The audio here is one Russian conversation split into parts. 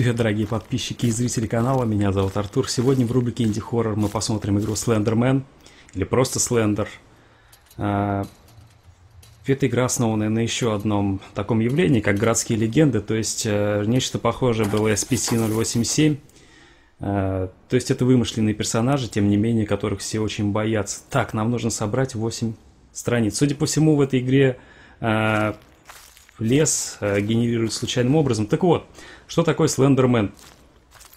Привет, дорогие подписчики и зрители канала, меня зовут Артур. Сегодня в рубрике Инди Хоррор мы посмотрим игру Slenderman, или просто Slender. А, эта игра основана на еще одном таком явлении, как городские легенды, то есть э, нечто похожее было SPC-087. Э, то есть это вымышленные персонажи, тем не менее, которых все очень боятся. Так, нам нужно собрать 8 страниц. Судя по всему, в этой игре э, лес э, генерирует случайным образом. Так вот, что такое Слендермен?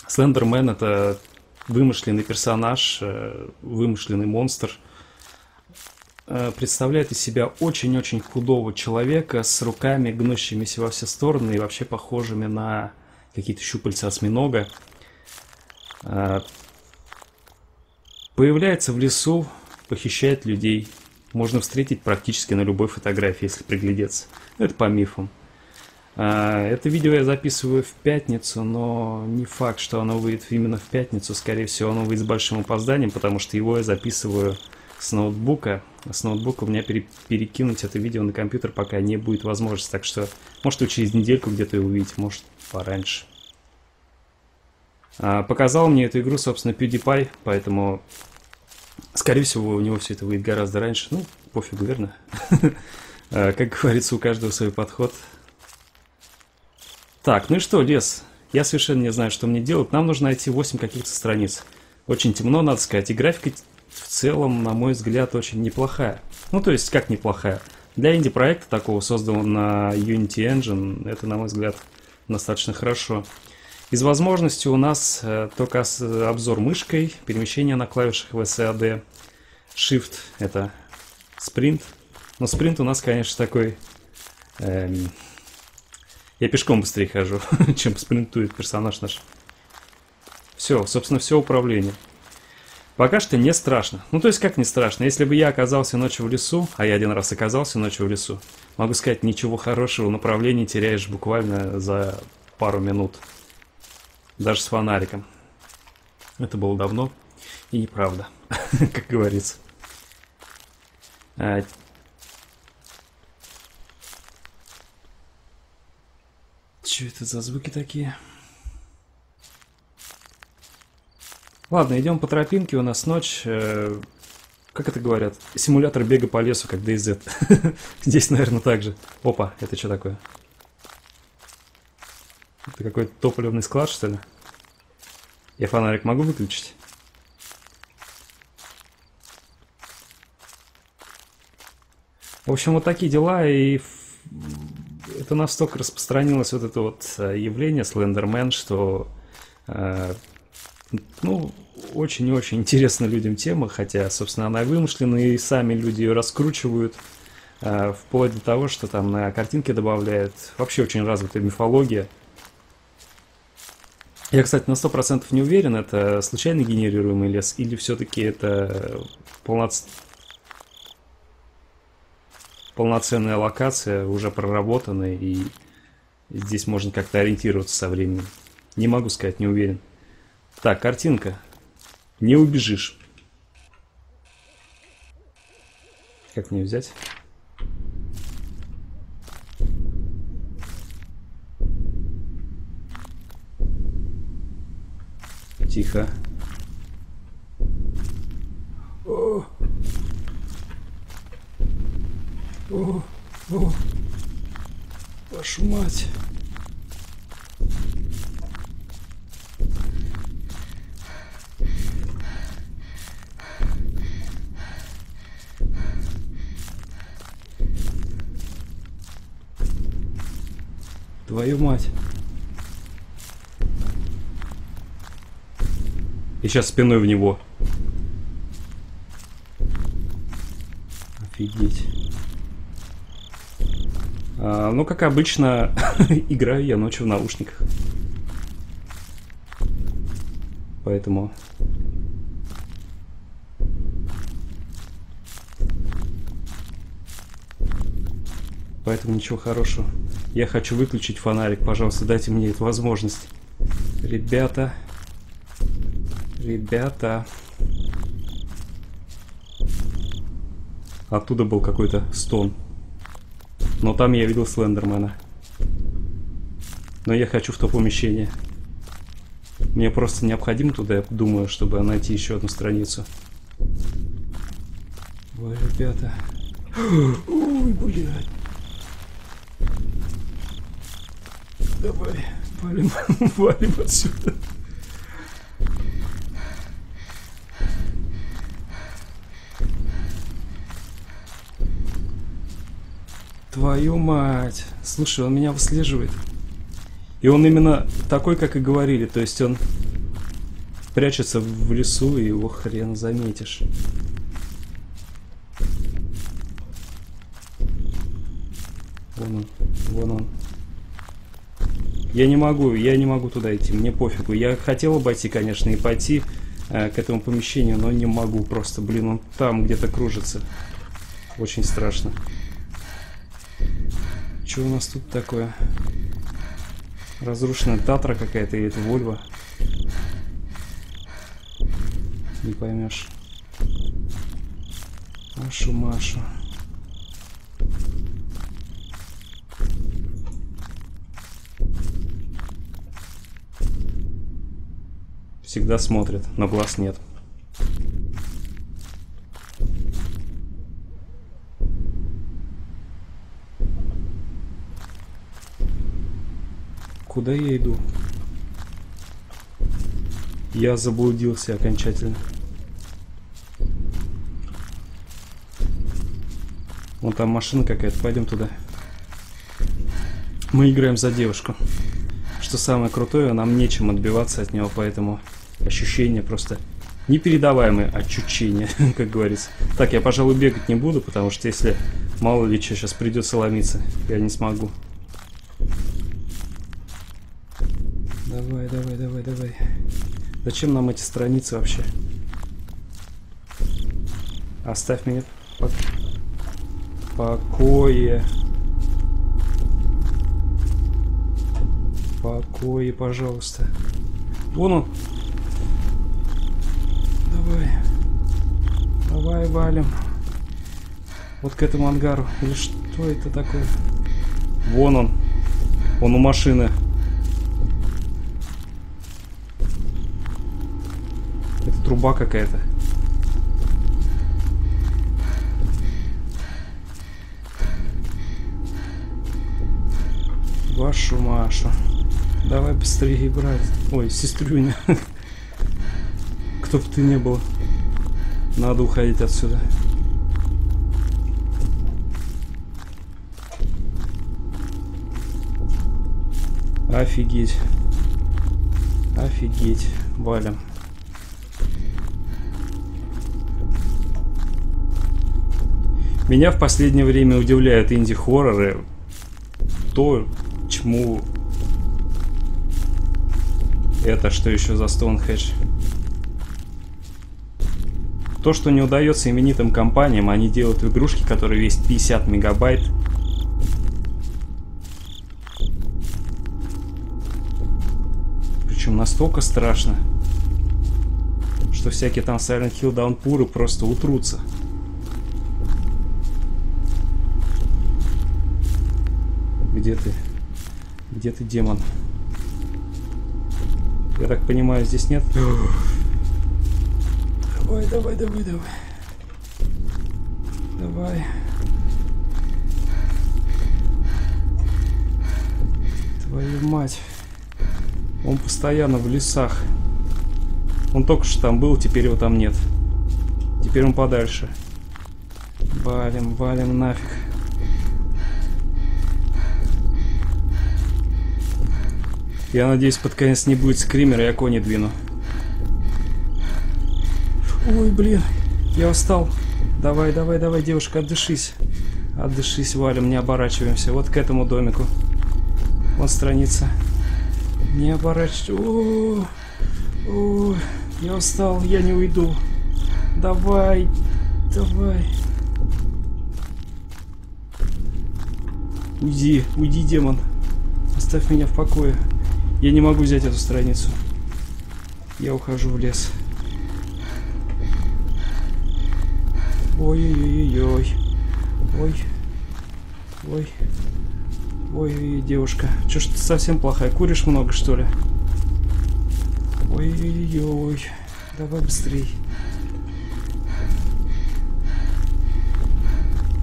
Слендермен это вымышленный персонаж, э, вымышленный монстр. Э, представляет из себя очень-очень худого человека с руками, гнущимися во все стороны и вообще похожими на какие-то щупальца осьминога. Появляется в лесу, похищает людей. Можно встретить практически на любой фотографии, если приглядеться. Это по мифам. А, это видео я записываю в пятницу, но не факт, что оно выйдет именно в пятницу. Скорее всего, оно выйдет с большим опозданием, потому что его я записываю с ноутбука. С ноутбука у меня пере перекинуть это видео на компьютер пока не будет возможности. Так что, может, вы через недельку где-то его увидите, может, пораньше. А, показал мне эту игру, собственно, PewDiePie, поэтому, скорее всего, у него все это выйдет гораздо раньше. Ну, пофигу, верно? А, как говорится, у каждого свой подход. Так, ну и что, лес? Я совершенно не знаю, что мне делать. Нам нужно найти 8 каких-то страниц. Очень темно, надо сказать. И графика в целом, на мой взгляд, очень неплохая. Ну, то есть, как неплохая? Для инди-проекта такого, созданного на Unity Engine, это, на мой взгляд, достаточно хорошо. Из возможностей у нас э, только обзор мышкой, перемещение на клавишах VSAD, Shift — это спринт, но спринт у нас, конечно, такой... Эм, я пешком быстрее хожу, чем спринтует персонаж наш. Все, собственно, все управление. Пока что не страшно. Ну, то есть, как не страшно? Если бы я оказался ночью в лесу, а я один раз оказался ночью в лесу, могу сказать, ничего хорошего, направление теряешь буквально за пару минут. Даже с фонариком. Это было давно и неправда, как говорится. Что это за звуки такие? Ладно, идем по тропинке, у нас ночь. Э, как это говорят? Симулятор бега по лесу, как DayZ. Здесь, наверное, так же. Опа, это что такое? Это какой-то топливный склад, что ли? Я фонарик могу выключить? В общем, вот такие дела, и это настолько распространилось вот это вот э, явление Слендермен, что э, ну, очень и очень интересна людям тема, хотя, собственно, она вымышленная, и сами люди ее раскручивают, э, вплоть до того, что там на картинке добавляют. Вообще очень развитая мифология. Я, кстати, на 100% не уверен, это случайно генерируемый лес, или все-таки это полноц полноценная локация, уже проработанная, и здесь можно как-то ориентироваться со временем. Не могу сказать, не уверен. Так, картинка. Не убежишь. Как мне взять? Тихо. О! О, о, вашу мать. Твою мать. И сейчас спиной в него. Офигеть. А, ну, как обычно, играю я ночью в наушниках. Поэтому... Поэтому ничего хорошего. Я хочу выключить фонарик. Пожалуйста, дайте мне эту возможность. Ребята. Ребята. Оттуда был какой-то стон. Но там я видел Слендермена. Но я хочу в то помещение. Мне просто необходимо туда, я думаю, чтобы найти еще одну страницу. Ой, ребята. Ой, блядь. Давай, валим, валим отсюда. Твою мать. Слушай, он меня выслеживает. И он именно такой, как и говорили. То есть он прячется в лесу, и его хрен заметишь. Вон он, вон он. Я не могу, я не могу туда идти, мне пофигу. Я хотел обойти, конечно, и пойти э, к этому помещению, но не могу просто. Блин, он там где-то кружится. Очень страшно. Что у нас тут такое? Разрушенная Татра какая-то, и это Вольва. Не поймешь. Машу, Машу. Всегда смотрит, но глаз нет. Куда я иду? Я заблудился окончательно. Вон там машина какая-то, пойдем туда. Мы играем за девушку. Что самое крутое, нам нечем отбиваться от него, поэтому ощущение просто непередаваемое ощущение, как говорится. Так, я, пожалуй, бегать не буду, потому что если мало ли что сейчас придется ломиться, я не смогу. Давай, давай, давай, давай. Зачем нам эти страницы вообще? Оставь меня в покое. Покое, пожалуйста. Вон он. Давай. Давай валим. Вот к этому ангару. Или что это такое? Вон он. Он у машины. Труба какая-то. Вашу Машу. Давай быстрее, брать. Ой, сестрюня. Кто бы ты не был. Надо уходить отсюда. Офигеть. Офигеть. Валим. Меня в последнее время удивляют инди-хорроры. То, чему... Это что еще за Стоунхедж? То, что не удается именитым компаниям, они делают игрушки, которые весят 50 мегабайт. Причем настолько страшно, что всякие там Silent Hill Downpour просто утрутся. Где ты? Где ты, демон? Я так понимаю, здесь нет? Давай, давай, давай, давай. Давай. Твою мать. Он постоянно в лесах. Он только что там был, теперь его там нет. Теперь он подальше. Валим, валим нафиг. Я надеюсь, под конец не будет скримера, я кони двину. Ой, блин, я устал. Давай, давай, давай, девушка, отдышись. Отдышись, валим, не оборачиваемся. Вот к этому домику. Вот страница. Не оборачивайся. Я устал, я не уйду. Давай, давай. Уйди, уйди, демон. Оставь меня в покое. Я не могу взять эту страницу. Я ухожу в лес. Ой-ой-ой-ой. Ой. Ой. Ой, девушка. Че ж ты совсем плохая? Куришь много, что ли? Ой-ой-ой. Давай быстрей.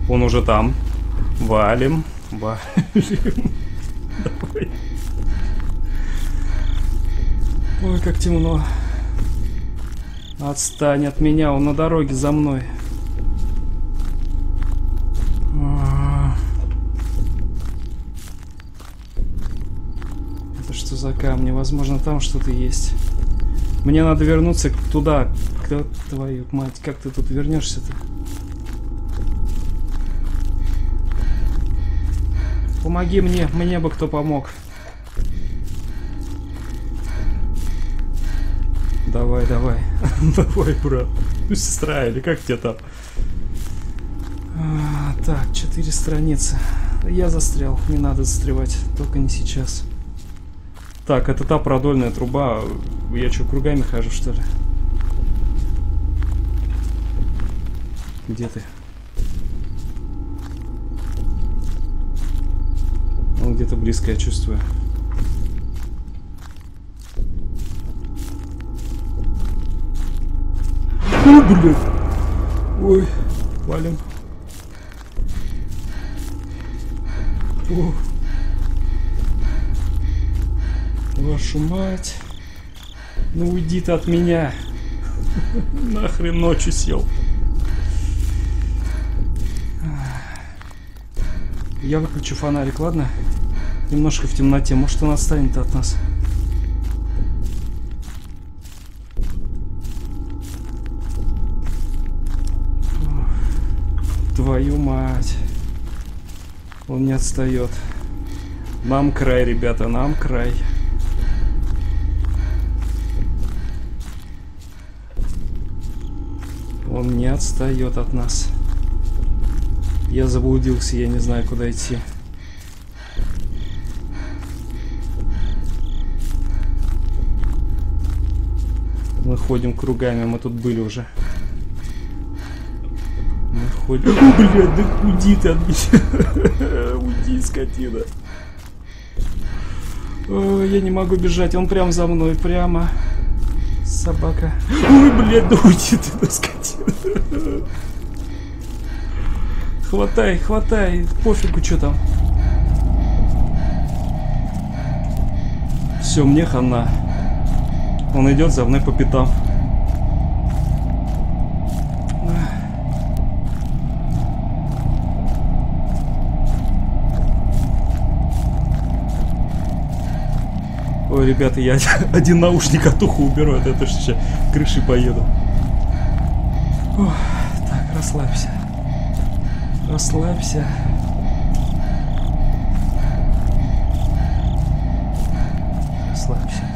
Он уже там. Валим. Валим. Как темно. Отстань от меня, он на дороге за мной. А. Это что за камни? Возможно, там что-то есть. Мне надо вернуться туда. Кто твою мать, как ты тут вернешься-то? Помоги мне, мне бы кто помог. Давай, давай. давай, брат. Ну, сестра, или как тебе там? А, так, четыре страницы. Я застрял. Не надо застревать. Только не сейчас. Так, это та продольная труба. Я что, кругами хожу, что ли? Где ты? Он где-то близко, я чувствую. О, блядь. Ой, валим. О. Вашу мать. Ну уйди ты от меня. Нахрен ночью сел. Я выключу фонарик, ладно? Немножко в темноте. Может он отстанет от нас. Твою мать. Он не отстает. Нам край, ребята, нам край. Он не отстает от нас. Я заблудился, я не знаю, куда идти. Мы ходим кругами, мы тут были уже. О, блядь, да уйди ты от меня. уйди, скотина. Я не могу бежать, он прям за мной, прямо. Собака. Ой, блядь, да уйди ты, скотина. Хватай, хватай, пофигу, что там. Все, мне хана. Он идет за мной по пятам. Ой, ребята, я один наушник от уха уберу, это то, что сейчас крыши поеду. Ох, так, расслабься. Расслабься. Расслабься.